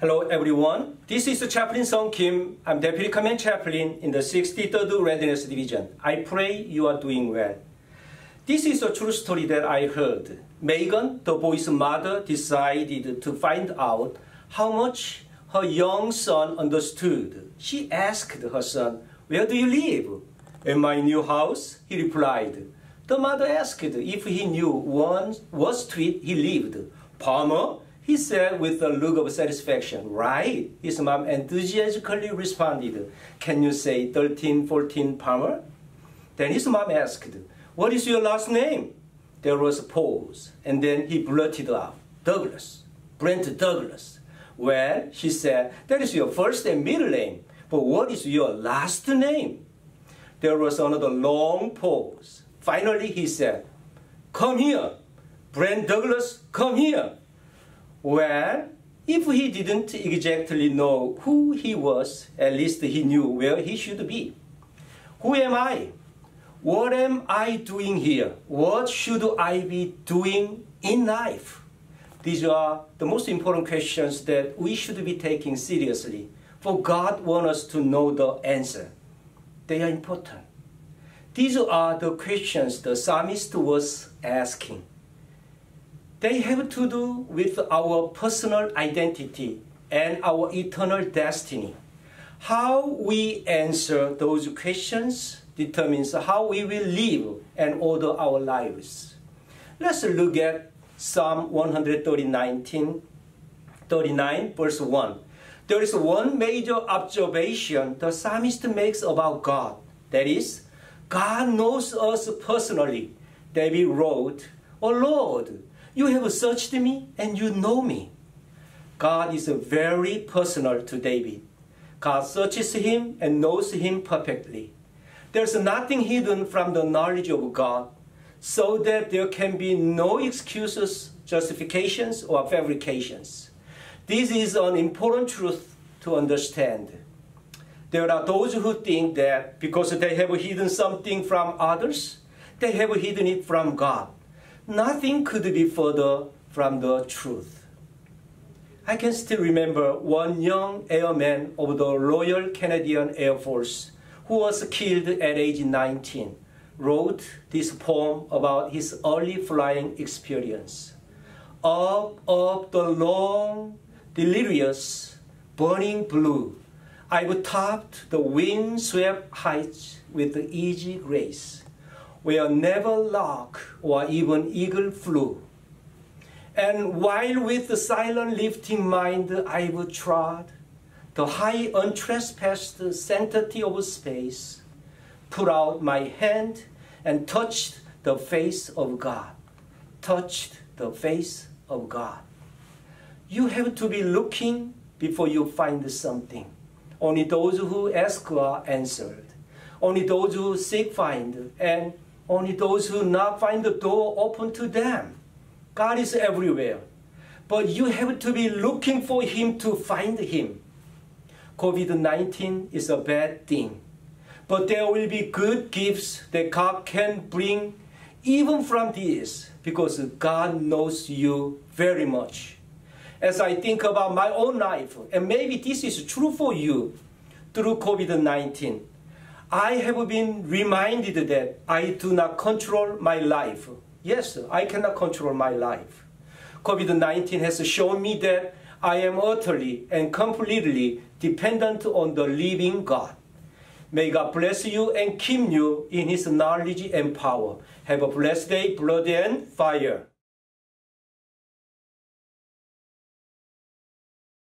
Hello everyone. This is Chaplain Sung Kim. I'm Deputy Command Chaplain in the 63rd Readiness Division. I pray you are doing well. This is a true story that I heard. Megan, the boy's mother, decided to find out how much her young son understood. She asked her son, Where do you live? In my new house, he replied. The mother asked if he knew one, what street he lived. Palmer, he said with a look of satisfaction. Right. His mom enthusiastically responded, Can you say 1314 Palmer? Then his mom asked, What is your last name? There was a pause, and then he blurted out, Douglas, Brent Douglas. Well, she said, That is your first and middle name, but what is your last name? There was another long pause. Finally, he said, Come here. Brent Douglas, come here. Well, if he didn't exactly know who he was, at least he knew where he should be. Who am I? What am I doing here? What should I be doing in life? These are the most important questions that we should be taking seriously. For God wants us to know the answer. They are important. These are the questions the psalmist was asking. They have to do with our personal identity and our eternal destiny. How we answer those questions determines how we will live and order our lives. Let's look at Psalm 139, 39, verse 1. There is one major observation the psalmist makes about God. That is, God knows us personally. David wrote, Oh Lord, you have searched me and you know me. God is very personal to David. God searches him and knows him perfectly. There's nothing hidden from the knowledge of God, so that there can be no excuses, justifications, or fabrications. This is an important truth to understand. There are those who think that because they have hidden something from others, they have hidden it from God. Nothing could be further from the truth. I can still remember one young airman of the Royal Canadian Air Force who was killed at age 19 wrote this poem about his early flying experience. Up, up the long, delirious, burning blue, I've topped the wind-swept heights with easy grace, where never lark or even eagle flew. And while with the silent lifting mind I've trod the high untrespassed sanctity of space, put out my hand and touched the face of God. Touched the face of God. You have to be looking before you find something. Only those who ask are answered. Only those who seek find, and only those who not find the door open to them. God is everywhere. But you have to be looking for Him to find Him. COVID 19 is a bad thing. But there will be good gifts that God can bring even from this because God knows you very much as I think about my own life, and maybe this is true for you through COVID 19, I have been reminded that I do not control my life. Yes, I cannot control my life. COVID 19 has shown me that I am utterly and completely dependent on the living God. May God bless you and keep you in His knowledge and power. Have a blessed day, blood and fire.